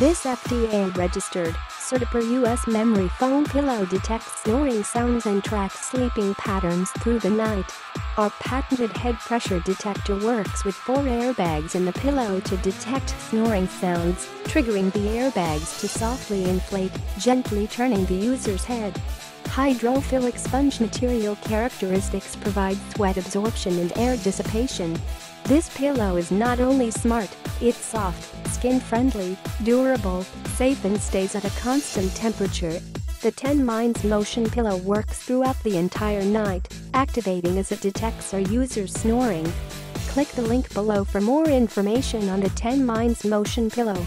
This FDA-registered, CertiPUR US memory foam pillow detects snoring sounds and tracks sleeping patterns through the night. Our patented head pressure detector works with four airbags in the pillow to detect snoring sounds, triggering the airbags to softly inflate, gently turning the user's head. Hydrophilic sponge material characteristics provide sweat absorption and air dissipation. This pillow is not only smart, it's soft, skin-friendly, durable, safe and stays at a constant temperature. The 10 Minds motion pillow works throughout the entire night, activating as it detects our user's snoring. Click the link below for more information on the 10 Minds motion pillow.